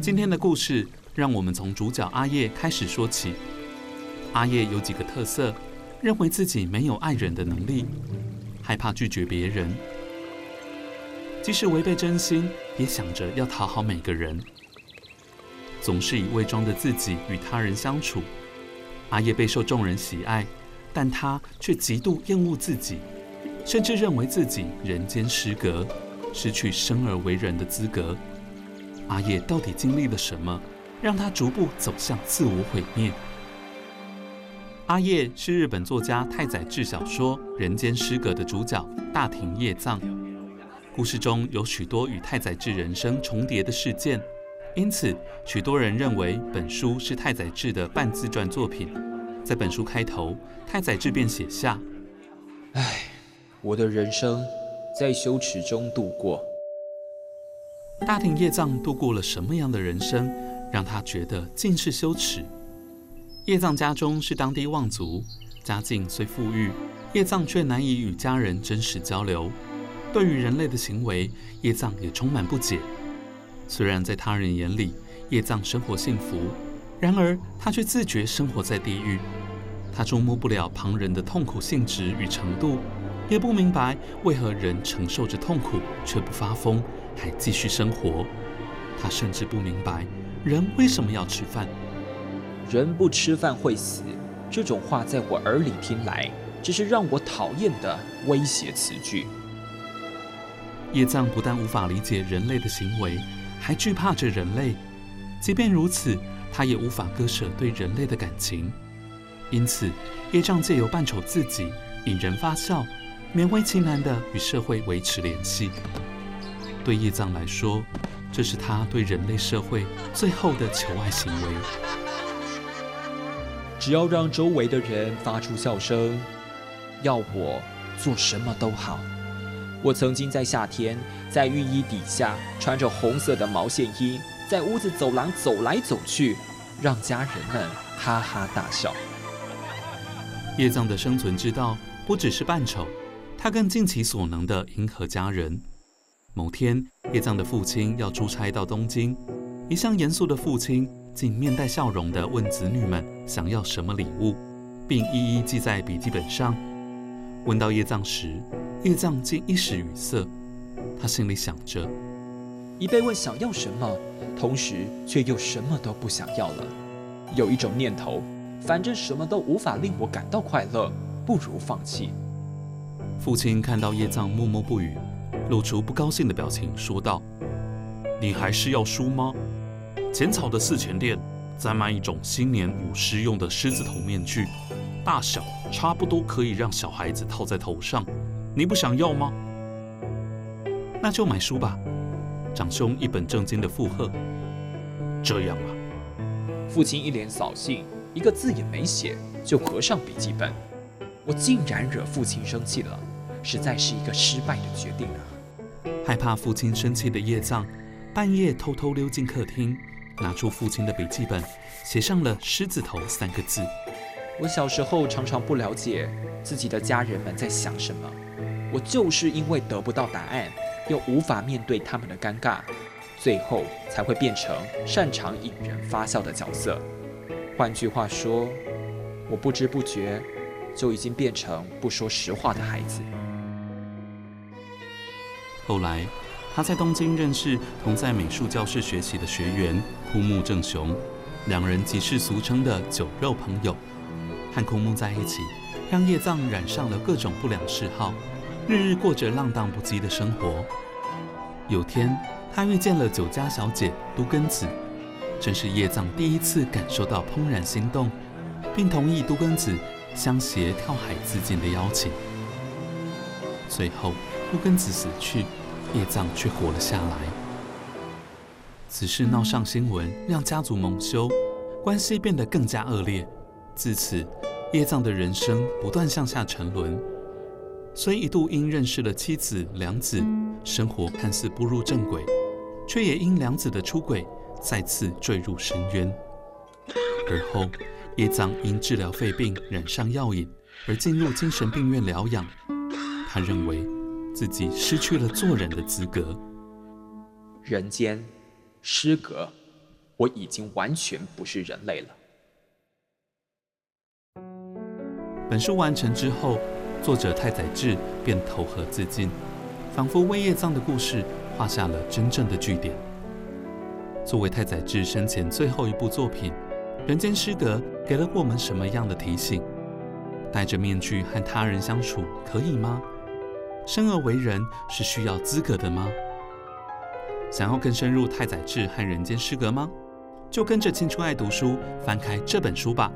今天的故事让我们从主角阿叶开始说起。阿叶有几个特色：认为自己没有爱人的能力，害怕拒绝别人，即使违背真心，也想着要讨好每个人，总是以伪装的自己与他人相处。阿叶备受众人喜爱，但他却极度厌恶自己，甚至认为自己人间失格，失去生而为人的资格。阿叶到底经历了什么，让他逐步走向自我毁灭？阿叶是日本作家太宰治小说《人间失格》的主角大庭叶藏。故事中有许多与太宰治人生重叠的事件，因此许多人认为本书是太宰治的半自传作品。在本书开头，太宰治便写下：“唉，我的人生在羞耻中度过。”大庭叶藏度过了什么样的人生，让他觉得尽是羞耻？叶藏家中是当地望族，家境虽富裕，叶藏却难以与家人真实交流。对于人类的行为，叶藏也充满不解。虽然在他人眼里，叶藏生活幸福，然而他却自觉生活在地狱。他捉摸不了旁人的痛苦性质与程度，也不明白为何人承受着痛苦却不发疯，还继续生活。他甚至不明白人为什么要吃饭。人不吃饭会死，这种话在我耳里听来，只是让我讨厌的威胁词句。叶藏不但无法理解人类的行为，还惧怕着人类。即便如此，他也无法割舍对人类的感情。因此，叶藏借由扮丑自己，引人发笑，勉为其难地与社会维持联系。对叶藏来说，这是他对人类社会最后的求爱行为。只要让周围的人发出笑声，要我做什么都好。我曾经在夏天，在浴衣底下穿着红色的毛线衣，在屋子走廊走来走去，让家人们哈哈大笑。叶藏的生存之道不只是扮丑，他更尽其所能地迎合家人。某天，叶藏的父亲要出差到东京，一向严肃的父亲。竟面带笑容地问子女们想要什么礼物，并一一记在笔记本上。问到叶藏时，叶藏竟一时语塞。他心里想着：一被问想要什么，同时却又什么都不想要了。有一种念头，反正什么都无法令我感到快乐，不如放弃。父亲看到叶藏默默不语，露出不高兴的表情，说道：“你还是要输吗？”浅草的四钱店在卖一种新年舞狮用的狮子头面具，大小差不多可以让小孩子套在头上。你不想要吗？那就买书吧。长兄一本正经的附和。这样啊。父亲一脸扫兴，一个字也没写就合上笔记本。我竟然惹父亲生气了，实在是一个失败的决定啊！害怕父亲生气的叶藏，半夜偷偷溜进客厅。拿出父亲的笔记本，写上了“狮子头”三个字。我小时候常常不了解自己的家人们在想什么，我就是因为得不到答案，又无法面对他们的尴尬，最后才会变成擅长引人发笑的角色。换句话说，我不知不觉就已经变成不说实话的孩子。后来。他在东京认识同在美术教室学习的学员枯木正雄，两人即是俗称的酒肉朋友。和枯木在一起，让叶藏染上了各种不良嗜好，日日过着浪荡不羁的生活。有天，他遇见了酒家小姐都根子，正是叶藏第一次感受到怦然心动，并同意都根子相携跳海自尽的邀请。最后，都根子死去。叶藏却活了下来。此事闹上新闻，让家族蒙羞，关系变得更加恶劣。自此，叶藏的人生不断向下沉沦。虽一度因认识了妻子良子，生活看似步入正轨，却也因良子的出轨，再次坠入深渊。而后，叶藏因治疗肺病染上药瘾，而进入精神病院疗养。他认为。自己失去了做人的资格，人间失格，我已经完全不是人类了。本书完成之后，作者太宰治便投河自尽，仿佛为叶藏的故事画下了真正的句点。作为太宰治生前最后一部作品，《人间失格》给了我们什么样的提醒？戴着面具和他人相处可以吗？生而为人是需要资格的吗？想要更深入太宰治和《人间失格》吗？就跟着青春爱读书翻开这本书吧。